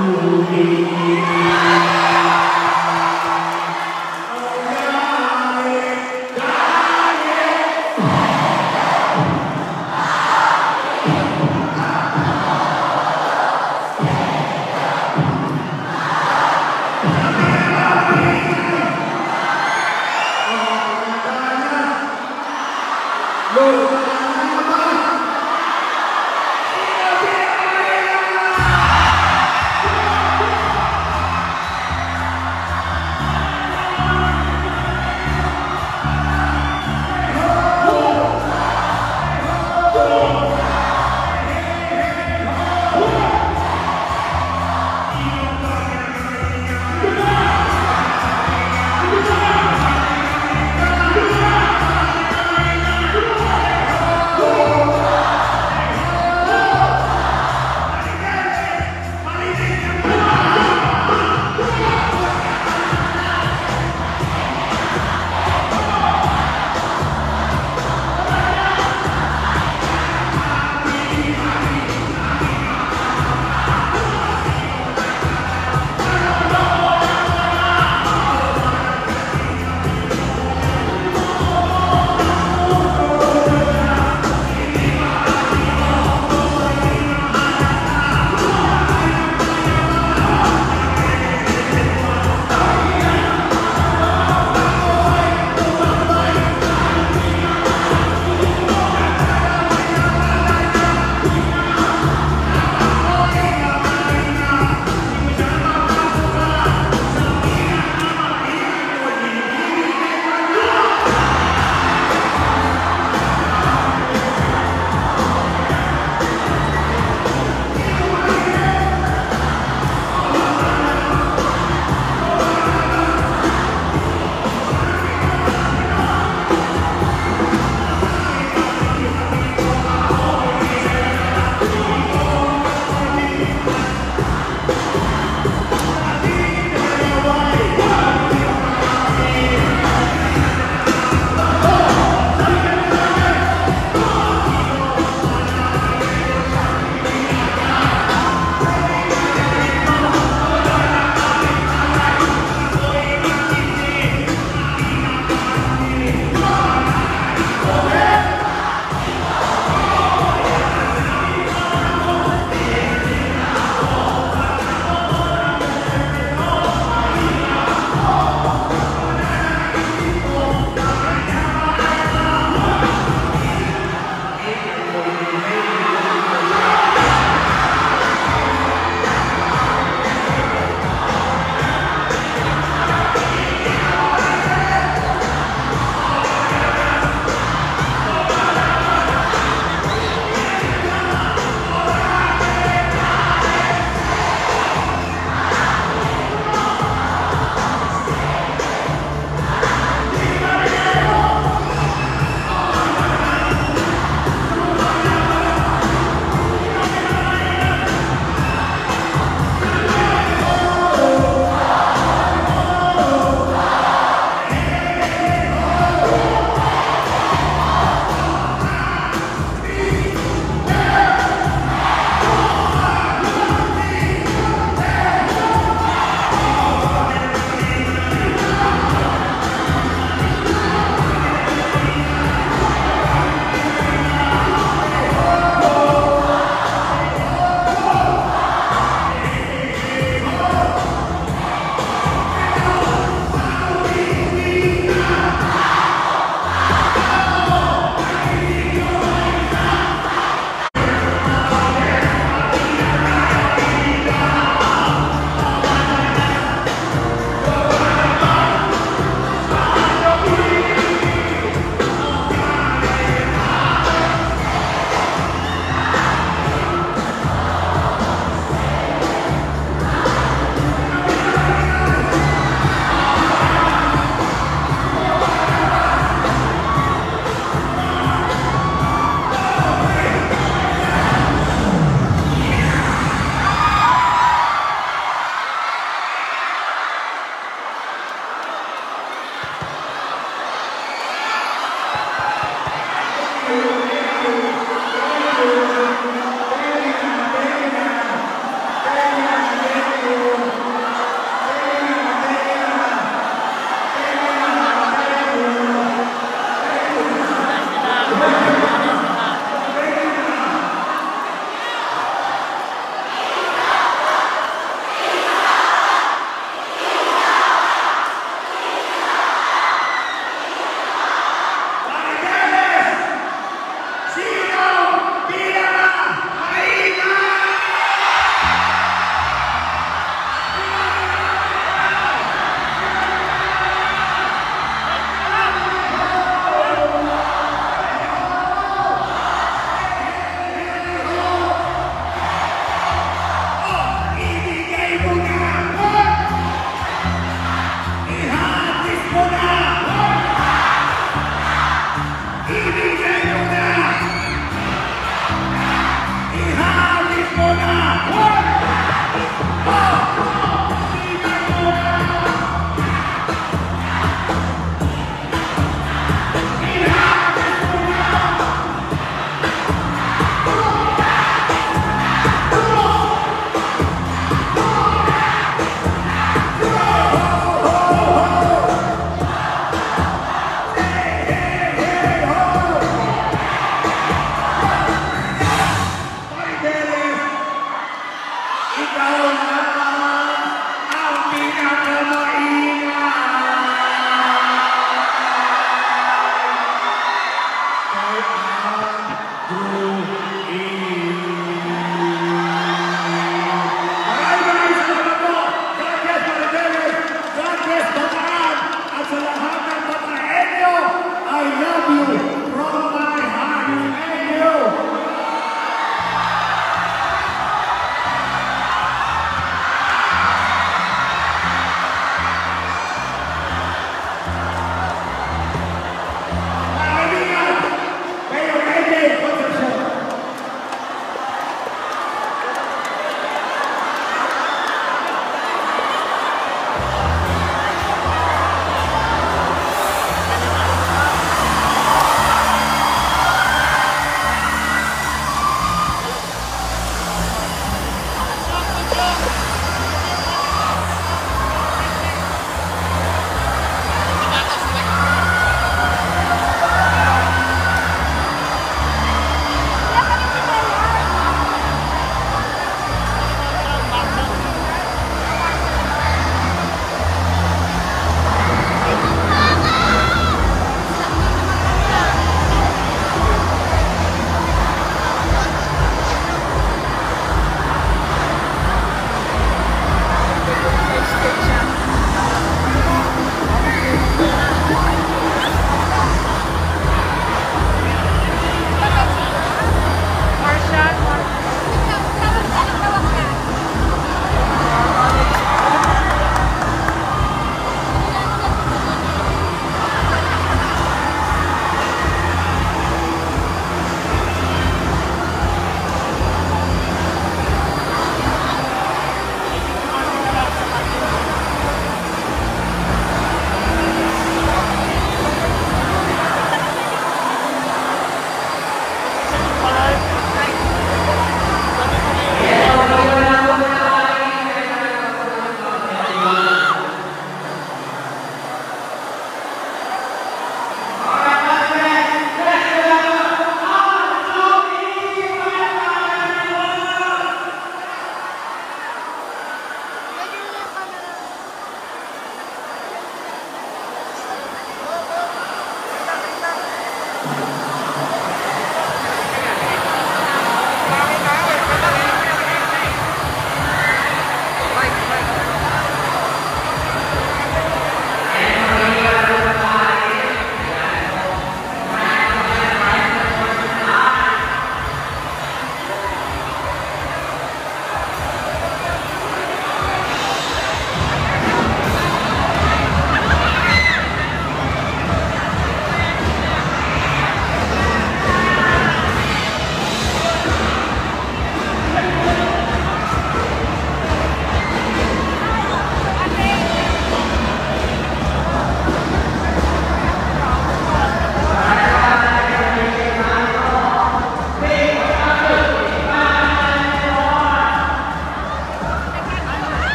to me.